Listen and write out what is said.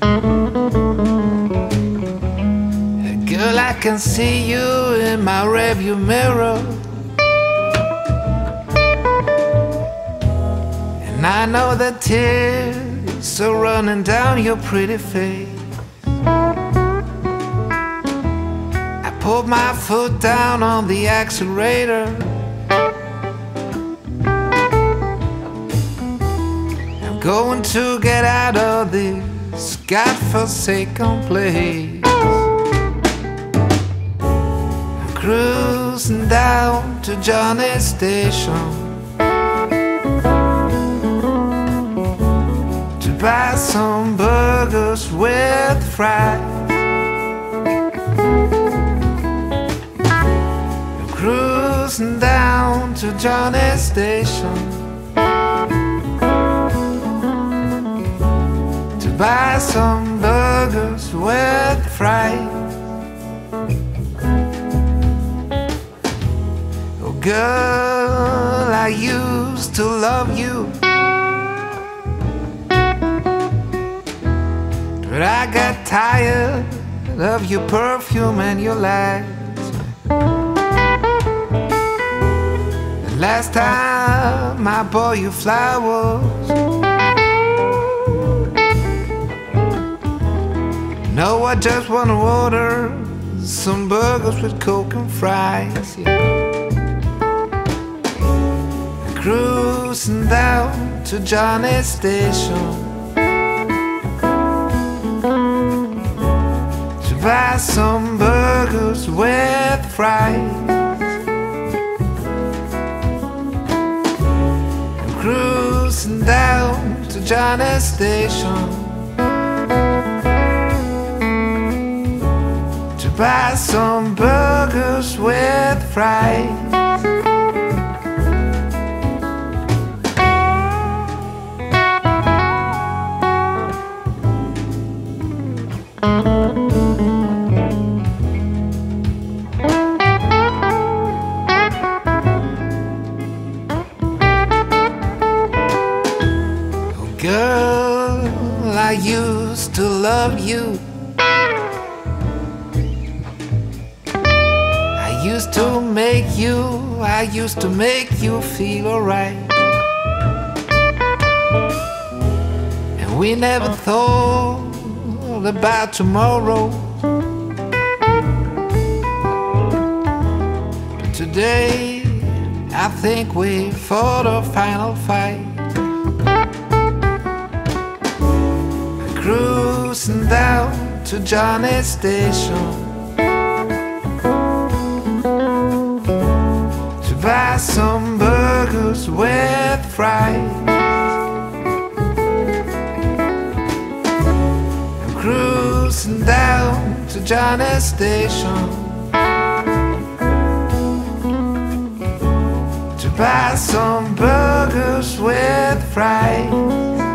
Girl, I can see you in my rearview mirror. And I know that tears are running down your pretty face. I put my foot down on the accelerator. I'm going to get out of this godforsaken place. I'm cruising down to Johnny's station. to buy some burgers with fries. I'm cruising down to Johnny's station buy some burgers with fries. Oh, girl, I used to love you. But I got tired of your perfume and your lies. The last time I bought you flowers. I just wanna order some burgers with coke and fries. Yeah. Cruising down to Johnny's station. to buy some burgers with fries. Cruising down to Johnny's station buy some burgers with fries. Girl, I used to love you. Used to make you, I used to make you feel alright. And we never thought about tomorrow. But today, I think we fought a final fight. cruising down to Johnny's station buy some burgers with fries. I'm cruising down to Johnny's station to buy some burgers with fries.